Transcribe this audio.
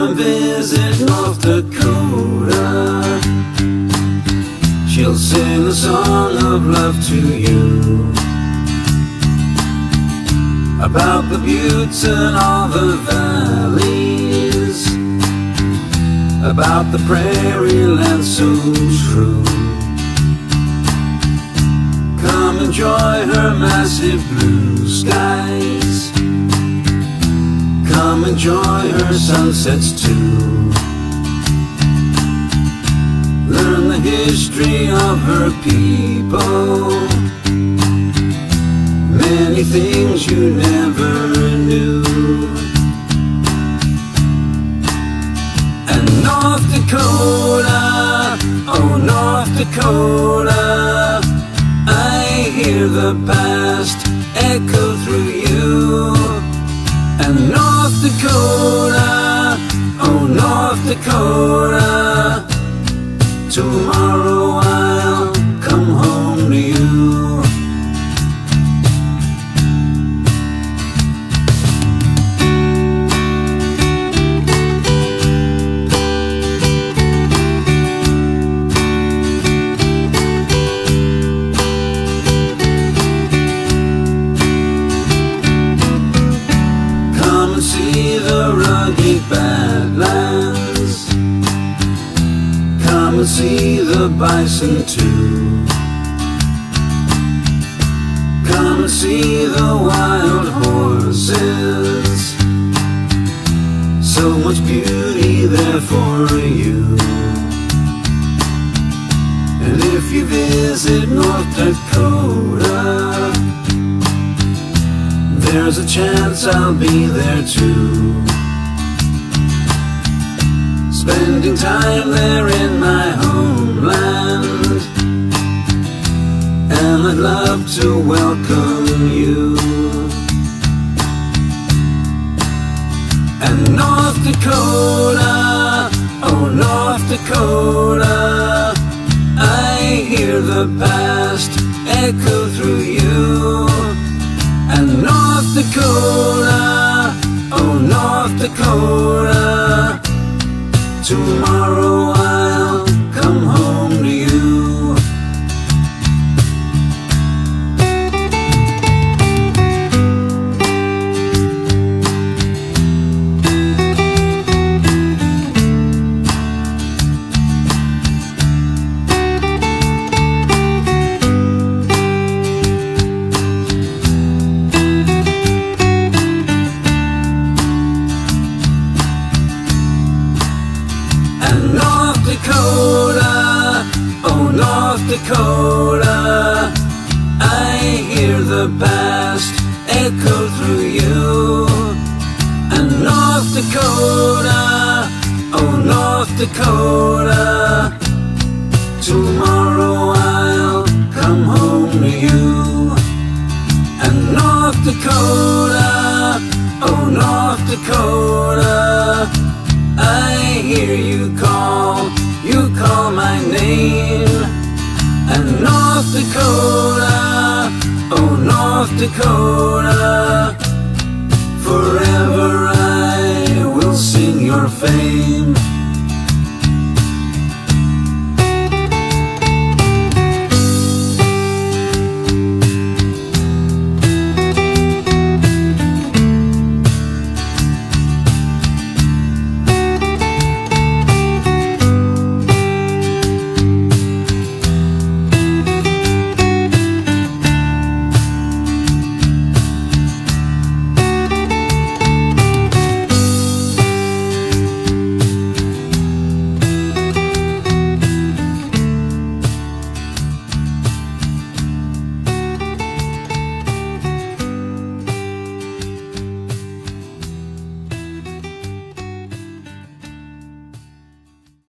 on a visit North Dakota She'll sing a song of love to you. About the buttes and all the valleys. About the prairie land so true. Come enjoy her massive blues. Enjoy her sunsets too. Learn the history of her people. Many things you never knew. And North Dakota, oh North Dakota I hear the past echo through you And North Dakota, oh North Dakota. Tomorrow see the bison too. Come see the wild horses. So much beauty there for you. And if you visit North Dakota There's a chance I'll be there too Spending time there in my homeland. And I'd love to welcome you. And North Dakota, oh North Dakota I hear the past echo through Dakota, oh North Dakota, I hear the past echo through you. And North Dakota, oh North Dakota, tomorrow I'll come home to you. And North Dakota, oh North Dakota, Dakota, oh North Dakota, forever I will sing your fame.